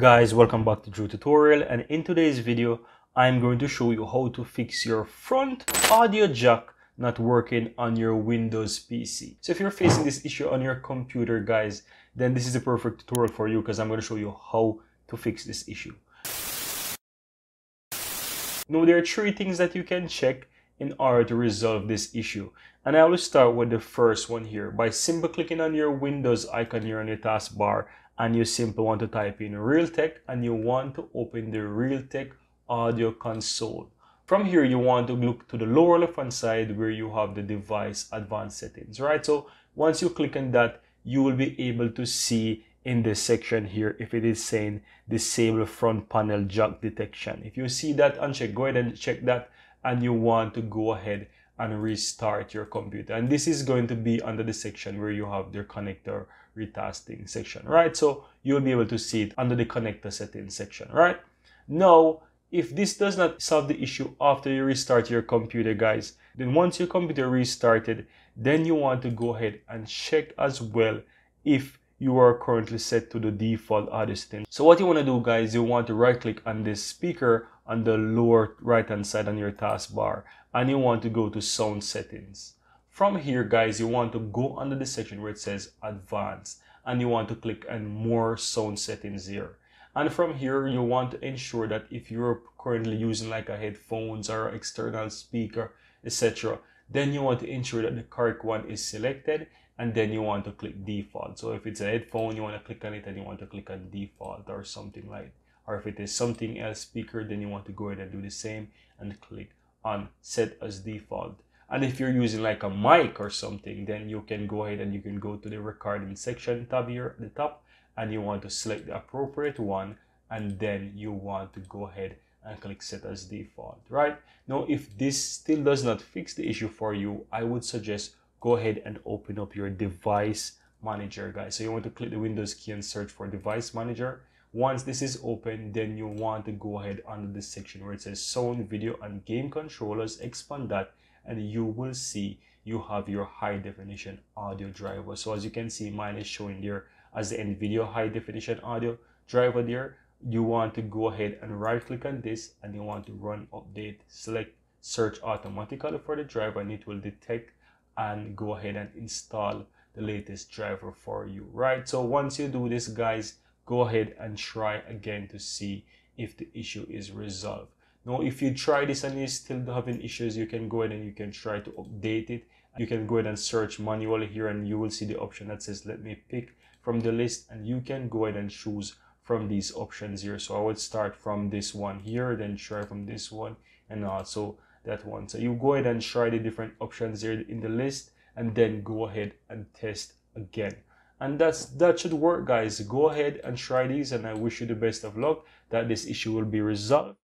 Guys, welcome back to Drew Tutorial and in today's video, I'm going to show you how to fix your front audio jack not working on your Windows PC. So if you're facing this issue on your computer, guys, then this is the perfect tutorial for you because I'm going to show you how to fix this issue. Now, there are three things that you can check in order to resolve this issue. And I will start with the first one here by simply clicking on your Windows icon here on your taskbar and you simply want to type in Realtek and you want to open the Realtek audio console. From here, you want to look to the lower left hand side where you have the device advanced settings, right? So once you click on that, you will be able to see in this section here if it is saying disable front panel jack detection. If you see that unchecked, go ahead and check that and you want to go ahead and restart your computer. And this is going to be under the section where you have the connector retasking section, right? So you'll be able to see it under the connector settings section, right? Now, if this does not solve the issue after you restart your computer, guys, then once your computer restarted, then you want to go ahead and check as well if you are currently set to the default audio setting. So what you want to do guys, you want to right click on this speaker on the lower right hand side on your taskbar and you want to go to sound settings. From here guys, you want to go under the section where it says advanced and you want to click on more sound settings here. And from here, you want to ensure that if you're currently using like a headphones or external speaker, etc., then you want to ensure that the correct one is selected and then you want to click default. So if it's a headphone, you want to click on it and you want to click on default or something like or if it is something else speaker, then you want to go ahead and do the same and click on set as default. And if you're using like a mic or something, then you can go ahead and you can go to the recording section tab here at the top and you want to select the appropriate one and then you want to go ahead and click set as default, right? Now, if this still does not fix the issue for you, I would suggest go ahead and open up your device manager guys so you want to click the windows key and search for device manager once this is open then you want to go ahead under this section where it says sound video and game controllers expand that and you will see you have your high definition audio driver. So as you can see mine is showing there as the NVIDIA high definition audio driver there. You want to go ahead and right click on this and you want to run update select search automatically for the driver and it will detect and go ahead and install the latest driver for you right? So once you do this guys go ahead and try again to see if the issue is resolved now if you try this and you're still having issues you can go ahead and you can try to update it you can go ahead and search manually here and you will see the option that says let me pick from the list and you can go ahead and choose from these options here so i would start from this one here then try from this one and also that one. So you go ahead and try the different options here in the list and then go ahead and test again. And that's that should work guys. Go ahead and try these and I wish you the best of luck that this issue will be resolved.